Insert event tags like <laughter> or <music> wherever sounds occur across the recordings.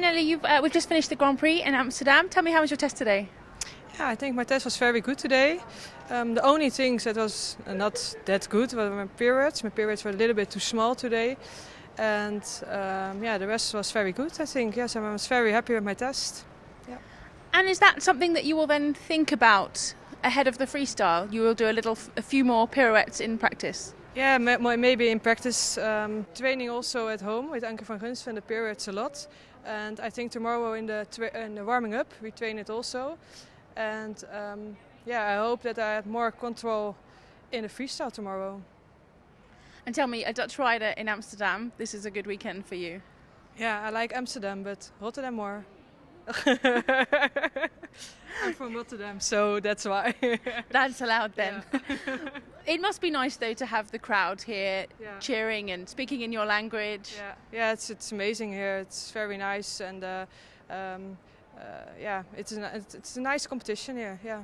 Danielle, you've, uh, we've just finished the Grand Prix in Amsterdam. Tell me, how was your test today? Yeah, I think my test was very good today. Um, the only things that was not that good were my pirouettes. My pirouettes were a little bit too small today. And um, yeah, the rest was very good, I think. Yes, I was very happy with my test. Yeah. And is that something that you will then think about ahead of the freestyle? You will do a little, a few more pirouettes in practice. Yeah, maybe in practice. Um, training also at home with Anky van Grunsven the pirouettes a lot. And I think tomorrow in the, in the warming up we train it also. And um, yeah, I hope that I have more control in the freestyle tomorrow. And tell me, a Dutch rider in Amsterdam, this is a good weekend for you? Yeah, I like Amsterdam, but Rotterdam more. <laughs> I'm from Rotterdam, so that's why. <laughs> that's allowed then. Yeah. <laughs> it must be nice though to have the crowd here yeah. cheering and speaking in your language. Yeah, yeah, it's it's amazing here. It's very nice and uh, um, uh, yeah, it's a, it's a nice competition here. Yeah.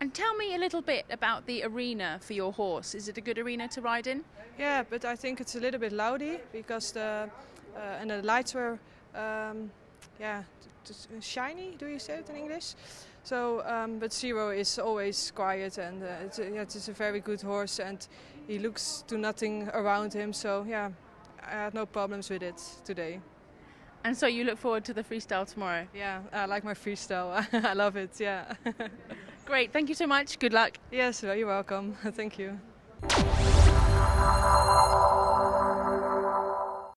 And tell me a little bit about the arena for your horse. Is it a good arena to ride in? Yeah, but I think it's a little bit loudy because the uh, and the lights were um, yeah shiny. Do you say it in English? So, um, but Siro is always quiet and uh, it's, a, yeah, it's a very good horse and he looks to nothing around him. So yeah, I had no problems with it today. And so you look forward to the freestyle tomorrow? Yeah, I like my freestyle. <laughs> I love it, yeah. <laughs> Great, thank you so much. Good luck. Yes, well, you're welcome. <laughs> thank you.